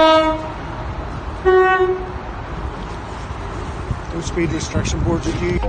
No speed restriction boards are huge.